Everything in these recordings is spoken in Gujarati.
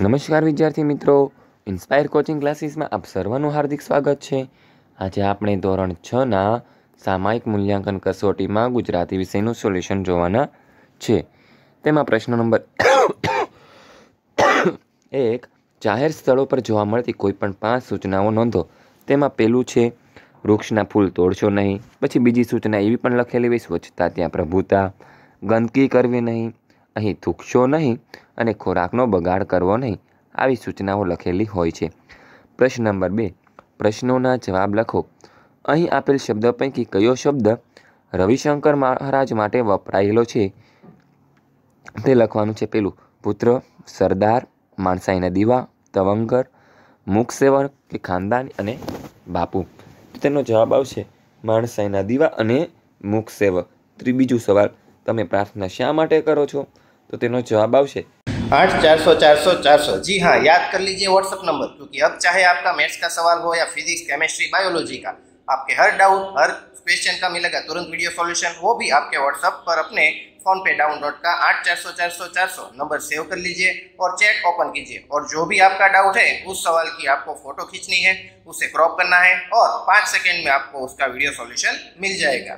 નમસ્કાર વિદ્યાર્થી મિત્રો. ઇન્સ્પાયર કોચિંગ ક્લાસીસમાં આપ સર્વનું હાર્દિક સ્વાગત છે. આજે આપણે ધોરણ છના સામાયિક મૂલ્યાંકન કસોટીમાં ગુજરાતી વિષયનું સોલ્યુશન જોવાના છે. તેમાં પ્રશ્ન નંબર એક, જાહેર સ્થળો પર જોવા મળતી કોઈપણ પાંચ સૂચનાઓ નોંધો. તેમાં પેલું છે, વૃક્ષના ફૂલ તોડશો નહીં. પછી બીજી સૂચના એવી પણ લખેલી હોય, સ્વચ્છતા, ત્યાં પ્રભુતા. ગંદકી કરવી નહીં. અહીં થૂકશો નહીં. અને ખોરાકનો બગાડ કરવો નહીં, આવી સૂચનાઓ લખેલી હોય છે. પ્રશ્ન નંબર બે, પ્રશ્નોના જવાબ લખો. અહીં આપેલ શબ્દ પૈકી કયો શબ્દ રવિશંકર મહારાજ માટે વપરાયેલો છે? તે લખવાનું છે પેલું, પુત્ર, સરદાર માણસાઈના દીવા તવંગર મુખસેવર કે ખાનદાની અને બાપુ. તેનો જવાબ આવશે માણસાઈના દીવા અને મુખસેવક ત્રી બીજું સવાલ, તમે પ્રાર્થના શા માટે કરો છો? તો તેનો જવાબ આવશે आठ चार सौ चार सौ चार सौ। जी हाँ याद कर लीजिए व्हाट्सअप नंबर, क्योंकि अब चाहे आपका मैथ्स का सवाल हो या फिजिक्स, केमिस्ट्री, बायोलॉजी का, आपके हर डाउट, हर क्वेश्चन का मिलेगा, तुरंत वीडियो सॉल्यूशन वो भी आपके व्हाट्सअप पर अपने फ़ोन पे डाउनलोड का आठ चार सौ चार सौ चार सौ। नंबर सेव कर लीजिए और चैट ओपन कीजिए। और जो भी आपका डाउट है, उस सवाल की आपको फ़ोटो खींचनी है, उसे क्रॉप करना है और पाँच सेकेंड में आपको उसका वीडियो सॉल्यूशन मिल जाएगा।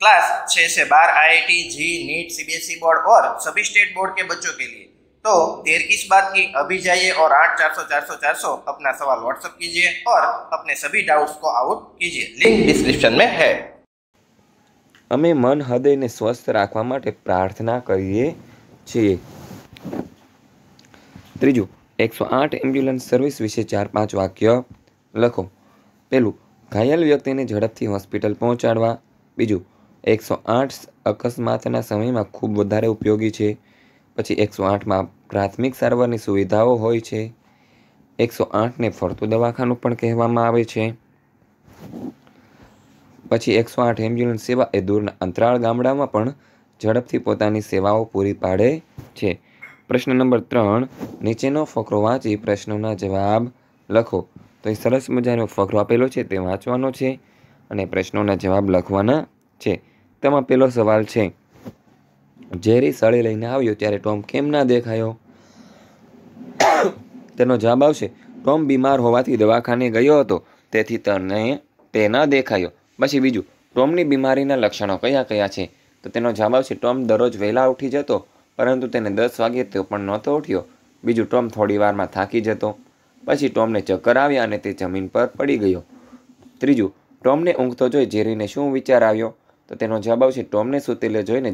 क्लास छः से बारह IIT JEE NEET CBSE board और सभी स्टेट बोर्ड के बच्चों के लिए। तो देर किस बात की अभी जाइए और आठ चार सौ चार सौ चार सौ अपना सवाल व्हाट्सअप कीजिए और अपने सभी डाउट्स को आउट कीजिए लिंक डिस्क्रिप्शन में है અમે મન હૃદયને સ્વસ્થ રાખવા માટે પ્રાર્થના કરીએ છીએ ત્રીજું એકસો આઠ એમ્બ્યુલન્સ સર્વિસ વિશે ચાર પાંચ વાક્ય લખો પહેલું ઘાયલ વ્યક્તિને ઝડપથી હોસ્પિટલ પહોંચાડવા બીજું એકસો આઠ અકસ્માતના સમયમાં ખૂબ વધારે ઉપયોગી છે પછી એકસો આઠમાં પ્રાથમિક સારવારની સુવિધાઓ હોય છે. એકસો આઠને ફરતું દવાખાનું પણ કહેવામાં આવે છે. પછી એકસો આઠ એમ્બ્યુલન્સ સેવા એ દૂરના અંતરાળ ગામડામાં પણ ઝડપથી પોતાની સેવાઓ પૂરી પાડે છે. પ્રશ્ન નંબર ત્રણ, નીચેનો ફકરો વાંચી પ્રશ્નોના જવાબ લખો. તો એ સરસ મજાનો ફકરો આપેલો છે તે વાંચવાનો છે અને પ્રશ્નોના જવાબ લખવાના છે. તેમાં પહેલો સવાલ છે ઝેરી સળી લઈને આવ્યો ત્યારે ટોમ કેમ ના દેખાયો? તેનો જવાબ આવશે, ટોમ બીમાર હોવાથી દવાખાને ગયો હતો, તેથી તને તે ન દેખાયો. પછી બીજું, ટોમની બીમારીના લક્ષણો કયા કયા છે? તો તેનો જવાબ આવશે, ટોમ દરરોજ વહેલા ઉઠી જતો, પરંતુ તેને દસ વાગે તો પણ નહોતો ઉઠ્યો. બીજું, ટોમ થોડી વારમાં થાકી જતો. પછી ટોમને ચક્કર આવ્યા અને તે જમીન પર પડી ગયો. ત્રીજું, ટોમને ઊંઘતો જોઈ ઝેરીને શું વિચાર આવ્યો? તો તેનો જવાબ આવશે, ટોમને સૂતેલે જોઈને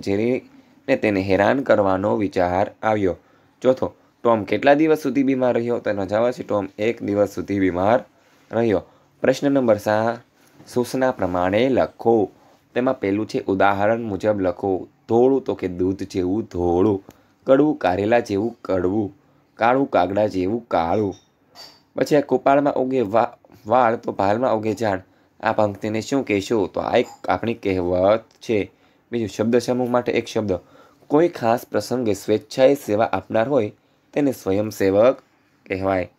જેરીને તેને હેરાન કરવાનો વિચાર આવ્યો. ચોથો, ટોમ કેટલા દિવસ સુધી બીમાર રહ્યો? તેનો જવાબ છે, ટોમ એક દિવસ સુધી બીમાર રહ્યો. પ્રશ્ન નંબર સાત સૂચના પ્રમાણે લખો. તેમાં પહેલું છે, ઉદાહરણ મુજબ લખો, ધોળું તો કે દૂધ જેવું ધોળું, કડવું કારેલા જેવું કડવું, કાળું કાગડા જેવું કાળું. પછી આ કુપાળમાં ઉગે વાળ તો ભાલમાં ઉગે ઝાડ આ પંક્તિને શું કહેશો? તો આ એક આપણી કહેવત છે. બીજું, શબ્દ સમૂહ માટે એક શબ્દ. કોઈ ખાસ પ્રસંગે સ્વેચ્છાએ સેવા આપનાર હોય તેને સ્વયંસેવક કહેવાય.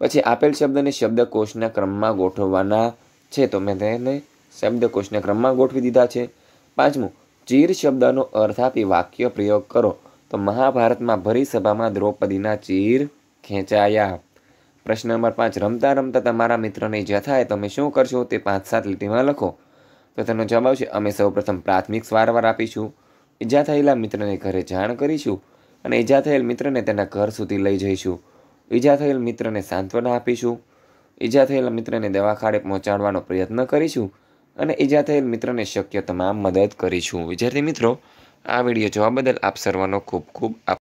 પછી આપેલ શબ્દને શબ્દકોશના ક્રમમાં ગોઠવવાના છે. તો મેં તેને શબ્દકોશના ક્રમમાં ગોઠવી દીધા છે. પાંચમું, ચીર શબ્દનો અર્થ આપી વાક્ય પ્રયોગ કરો. તો મહાભારતમાં ભરી સભામાં દ્રૌપદીના ચીર ખેંચાયા. પ્રશ્ન નંબર પાંચ, રમતા રમતા તમારા મિત્રને ઈજા થાય તમે શું કરશો? તે પાંચ સાત લીટીમાં લખો. તો તેનો જવાબ આવશે, અમે સૌપ્રથમ પ્રાથમિક સારવાર આપીશું. ઈજા થયેલા મિત્રને ઘરે જાણ કરીશું અને ઈજા થયેલ મિત્રને તેના ઘર સુધી લઈ જઈશું. ઈજા થયેલ મિત્રને સાંત્વના આપીશું. ઈજા થયેલા મિત્રને દવાખાને પહોંચાડવાનો પ્રયત્ન કરીશું અને ઈજા થયેલ મિત્રને શક્ય તમામ મદદ કરીશું. વિદ્યાર્થી મિત્રો, આ વીડિયો જોવા બદલ આપ સર્વનો ખૂબ ખૂબ